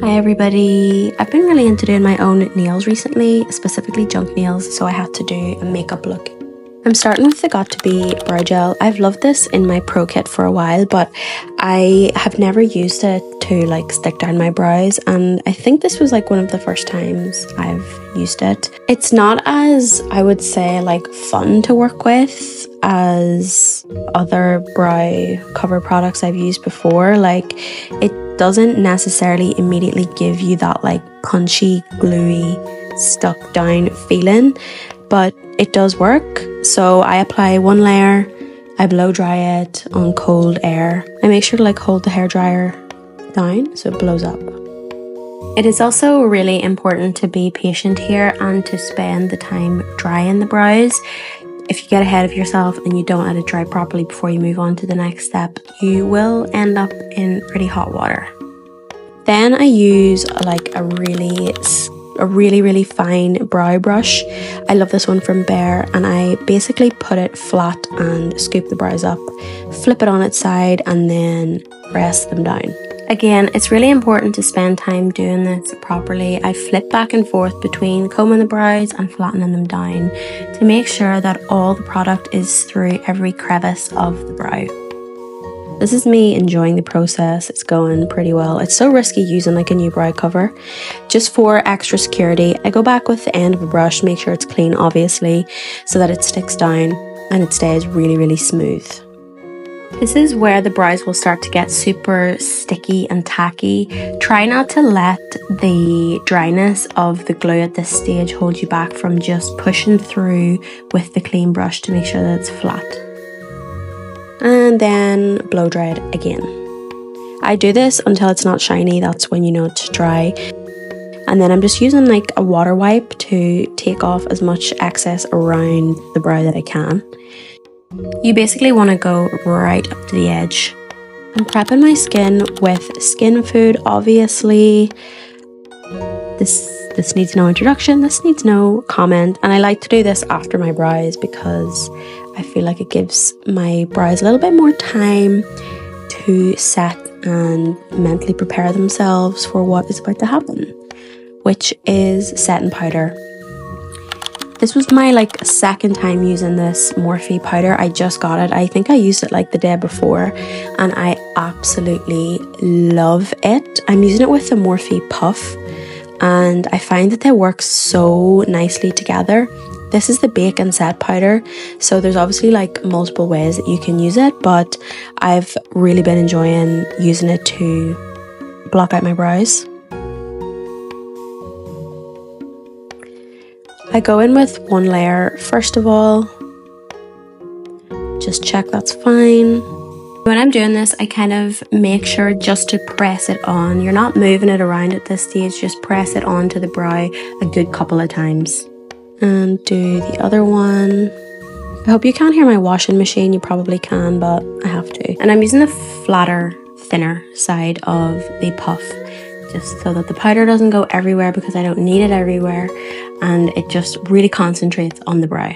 Hi everybody. I've been really into doing my own nails recently, specifically junk nails, so I had to do a makeup look. I'm starting with the Got2b Brow Gel. I've loved this in my pro kit for a while, but I have never used it to like stick down my brows and I think this was like one of the first times I've used it. It's not as I would say like fun to work with as other brow cover products I've used before. Like it doesn't necessarily immediately give you that like punchy, gluey, stuck down feeling, but it does work. So I apply one layer, I blow dry it on cold air. I make sure to like hold the hair dryer down so it blows up. It is also really important to be patient here and to spend the time drying the brows. If you get ahead of yourself and you don't let it dry properly before you move on to the next step, you will end up in pretty hot water. Then I use like a really a really really fine brow brush. I love this one from Bare and I basically put it flat and scoop the brows up, flip it on its side and then press them down. Again, it's really important to spend time doing this properly. I flip back and forth between combing the brows and flattening them down to make sure that all the product is through every crevice of the brow. This is me enjoying the process. It's going pretty well. It's so risky using like a new brow cover. Just for extra security, I go back with the end of a brush, make sure it's clean obviously, so that it sticks down and it stays really, really smooth. This is where the brows will start to get super sticky and tacky. Try not to let the dryness of the glue at this stage hold you back from just pushing through with the clean brush to make sure that it's flat. And then blow dry it again. I do this until it's not shiny, that's when you know it's dry. And then I'm just using like a water wipe to take off as much excess around the brow that I can. You basically want to go right up to the edge. I'm prepping my skin with skin food, obviously. This this needs no introduction, this needs no comment, and I like to do this after my brows because I feel like it gives my brows a little bit more time to set and mentally prepare themselves for what is about to happen, which is setting powder. This was my like second time using this Morphe powder. I just got it. I think I used it like the day before and I absolutely love it. I'm using it with the Morphe Puff and I find that they work so nicely together. This is the bake and set powder, so there's obviously like multiple ways that you can use it, but I've really been enjoying using it to block out my brows. I go in with one layer first of all. Just check that's fine. When I'm doing this, I kind of make sure just to press it on. You're not moving it around at this stage, just press it onto the brow a good couple of times. And do the other one. I hope you can't hear my washing machine, you probably can, but I have to. And I'm using the flatter, thinner side of the puff just so that the powder doesn't go everywhere because I don't need it everywhere and it just really concentrates on the brow.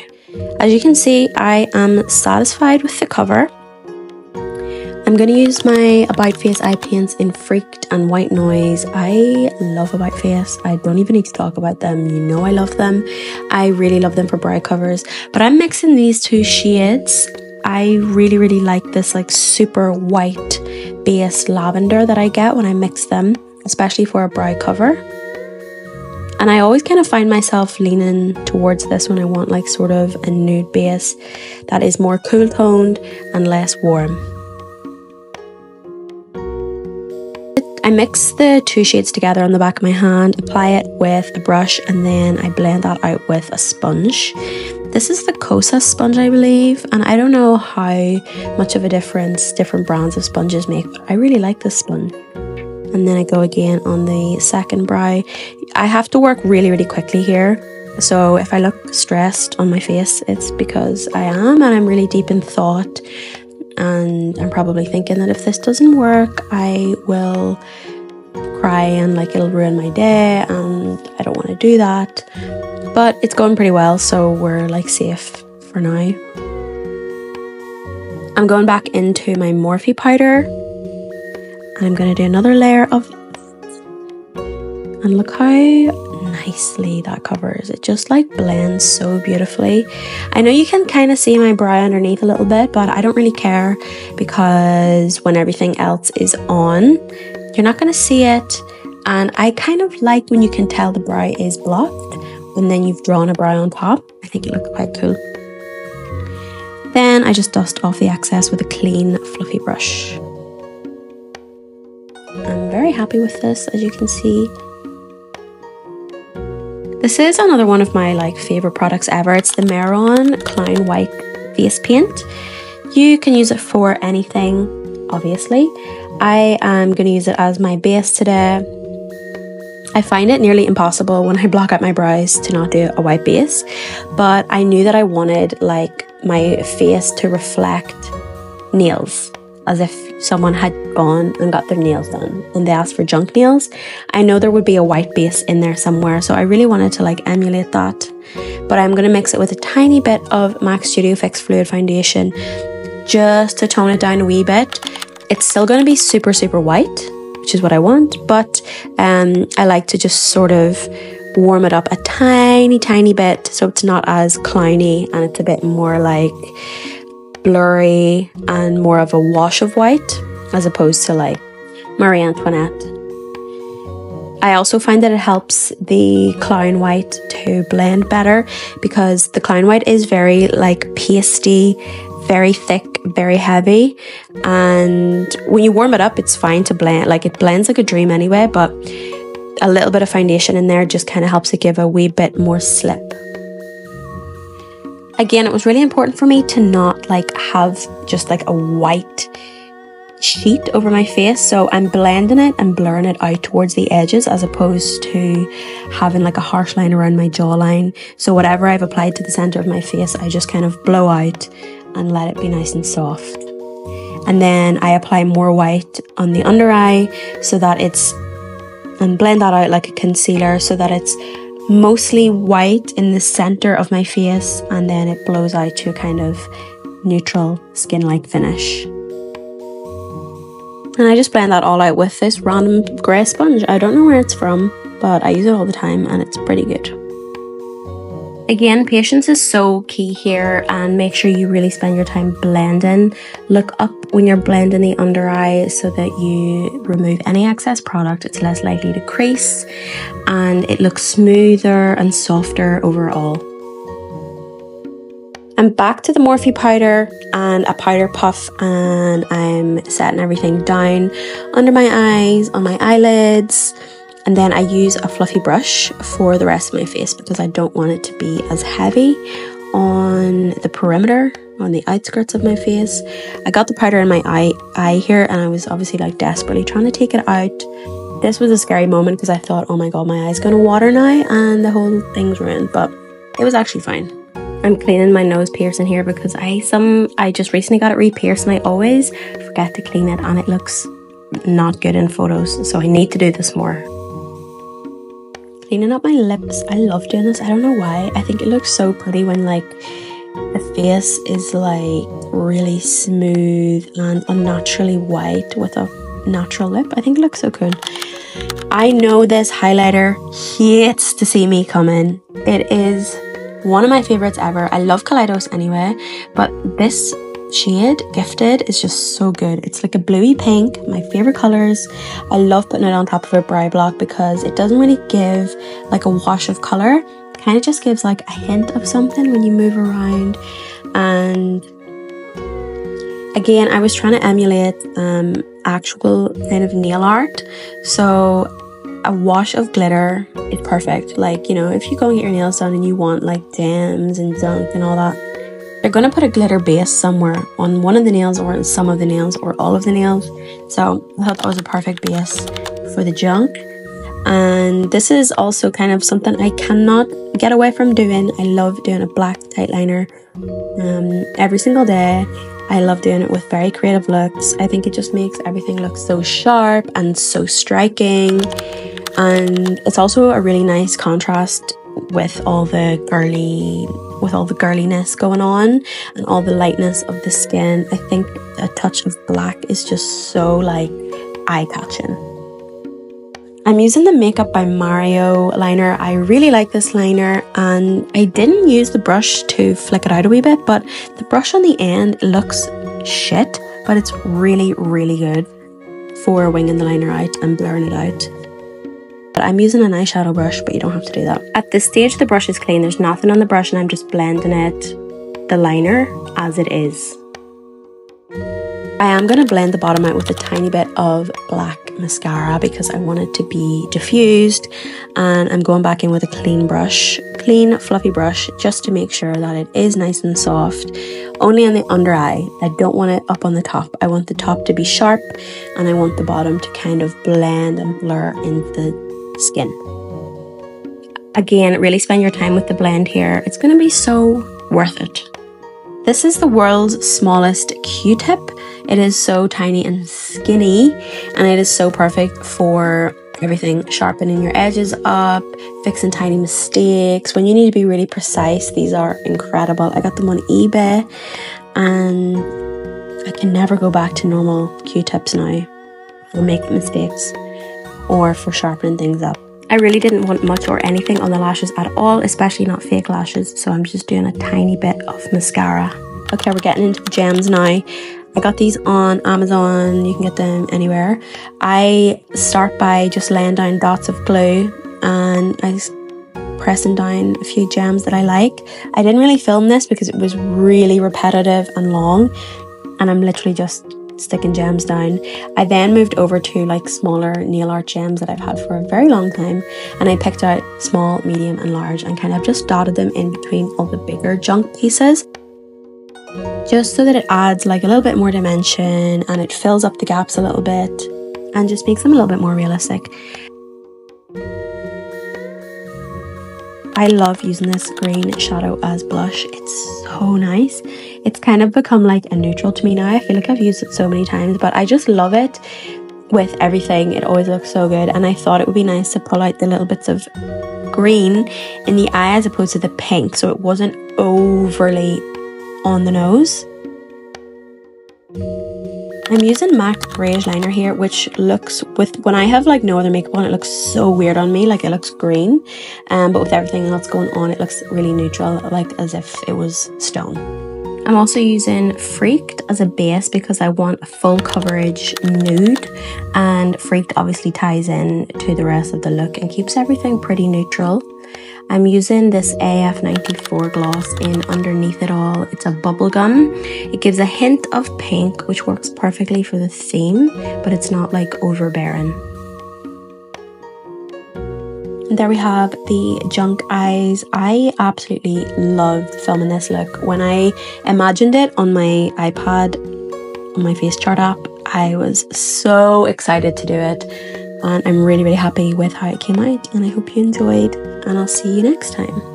As you can see, I am satisfied with the cover. I'm going to use my About Face eye paints in Freaked and White Noise. I love About Face. I don't even need to talk about them. You know I love them. I really love them for brow covers. But I'm mixing these two shades. I really, really like this like super white base lavender that I get when I mix them, especially for a brow cover. And I always kind of find myself leaning towards this when I want like sort of a nude base that is more cool toned and less warm. I mix the two shades together on the back of my hand, apply it with a brush, and then I blend that out with a sponge. This is the Kosas sponge, I believe, and I don't know how much of a difference different brands of sponges make, but I really like this sponge and then I go again on the second brow. I have to work really, really quickly here. So if I look stressed on my face, it's because I am and I'm really deep in thought. And I'm probably thinking that if this doesn't work, I will cry and like it'll ruin my day. And I don't want to do that. But it's going pretty well, so we're like safe for now. I'm going back into my Morphe powder and I'm going to do another layer of And look how nicely that covers. It just like blends so beautifully. I know you can kind of see my brow underneath a little bit, but I don't really care because when everything else is on, you're not going to see it. And I kind of like when you can tell the brow is blocked and then you've drawn a brow on top. I think it looks quite cool. Then I just dust off the excess with a clean fluffy brush. Very happy with this as you can see. This is another one of my like favorite products ever. It's the Mehron Clown White Face Paint. You can use it for anything, obviously. I am going to use it as my base today. I find it nearly impossible when I block out my brows to not do a white base, but I knew that I wanted like my face to reflect nails as if someone had gone and got their nails done and they asked for junk nails. I know there would be a white base in there somewhere, so I really wanted to like emulate that. But I'm going to mix it with a tiny bit of MAC Studio Fix Fluid Foundation just to tone it down a wee bit. It's still going to be super, super white, which is what I want, but um, I like to just sort of warm it up a tiny, tiny bit so it's not as clowny and it's a bit more like blurry and more of a wash of white as opposed to like Marie Antoinette. I also find that it helps the clown white to blend better because the clown white is very like pasty, very thick, very heavy. And when you warm it up, it's fine to blend. Like it blends like a dream anyway, but a little bit of foundation in there just kind of helps it give a wee bit more slip. Again, it was really important for me to not like have just like a white sheet over my face. So I'm blending it and blurring it out towards the edges as opposed to having like a harsh line around my jawline. So whatever I've applied to the center of my face, I just kind of blow out and let it be nice and soft. And then I apply more white on the under eye so that it's and blend that out like a concealer so that it's mostly white in the center of my face and then it blows out to a kind of neutral skin-like finish. And I just blend that all out with this random grey sponge. I don't know where it's from, but I use it all the time and it's pretty good. Again, patience is so key here and make sure you really spend your time blending. Look up when you're blending the under eye so that you remove any excess product. It's less likely to crease and it looks smoother and softer overall. I'm back to the Morphe powder and a powder puff and I'm setting everything down under my eyes, on my eyelids, and then I use a fluffy brush for the rest of my face because I don't want it to be as heavy on the perimeter, on the outskirts of my face. I got the powder in my eye, eye here and I was obviously like desperately trying to take it out. This was a scary moment because I thought, oh my god, my eye's gonna water now and the whole thing's ruined, but it was actually fine. I'm cleaning my nose piercing here because I some I just recently got it re-pierced and I always forget to clean it and it looks not good in photos so I need to do this more cleaning up my lips. I love doing this. I don't know why. I think it looks so pretty when like the face is like really smooth and unnaturally white with a natural lip. I think it looks so cool. I know this highlighter hates to see me come in. It is one of my favorites ever. I love Kaleidos anyway, but this shade, Gifted, is just so good. It's like a bluey pink, my favorite colors. I love putting it on top of a brow block because it doesn't really give like a wash of color. Kind of just gives like a hint of something when you move around. And again, I was trying to emulate um, actual kind of nail art. So a wash of glitter is perfect. Like, you know, if you go and get your nails done and you want like dams and dunk and all that, they're going to put a glitter base somewhere on one of the nails or on some of the nails or all of the nails. So I thought that was a perfect base for the junk. And this is also kind of something I cannot get away from doing. I love doing a black tight liner um, every single day. I love doing it with very creative looks. I think it just makes everything look so sharp and so striking. And it's also a really nice contrast with all the girly with all the girliness going on and all the lightness of the skin. I think a touch of black is just so like eye catching. I'm using the Makeup by Mario liner. I really like this liner and I didn't use the brush to flick it out a wee bit, but the brush on the end looks shit, but it's really, really good for winging the liner out and blurring it out. I'm using an eyeshadow brush, but you don't have to do that. At this stage, the brush is clean. There's nothing on the brush and I'm just blending it, the liner, as it is. I am going to blend the bottom out with a tiny bit of black mascara because I want it to be diffused and I'm going back in with a clean brush, clean fluffy brush just to make sure that it is nice and soft. Only on the under eye. I don't want it up on the top. I want the top to be sharp and I want the bottom to kind of blend and blur into the skin. Again, really spend your time with the blend here. It's going to be so worth it. This is the world's smallest Q-tip. It is so tiny and skinny, and it is so perfect for everything sharpening your edges up, fixing tiny mistakes. When you need to be really precise, these are incredible. I got them on eBay, and I can never go back to normal Q tips now. I'll make mistakes or for sharpening things up. I really didn't want much or anything on the lashes at all, especially not fake lashes, so I'm just doing a tiny bit of mascara. Okay, we're getting into the gems now. I got these on Amazon, you can get them anywhere. I start by just laying down dots of glue and I pressing down a few gems that I like. I didn't really film this because it was really repetitive and long, and I'm literally just sticking gems down. I then moved over to like smaller nail art gems that I've had for a very long time and I picked out small, medium and large and kind of just dotted them in between all the bigger junk pieces just so that it adds like a little bit more dimension and it fills up the gaps a little bit and just makes them a little bit more realistic. I love using this green shadow as blush. It's so nice. It's kind of become like a neutral to me now. I feel like I've used it so many times, but I just love it with everything. It always looks so good. And I thought it would be nice to pull out the little bits of green in the eye as opposed to the pink. So it wasn't overly on the nose. I'm using MAC Beige Liner here, which looks, with when I have like no other makeup on, it looks so weird on me, like it looks green. Um, but with everything else going on, it looks really neutral, like as if it was stone. I'm also using Freaked as a base because I want a full coverage nude and Freaked obviously ties in to the rest of the look and keeps everything pretty neutral. I'm using this AF94 gloss in underneath it all. It's a bubblegum. It gives a hint of pink, which works perfectly for the theme, but it's not like overbearing. And there we have the junk eyes. I absolutely loved filming this look. When I imagined it on my iPad, on my face chart app, I was so excited to do it. And I'm really, really happy with how it came out. And I hope you enjoyed and I'll see you next time.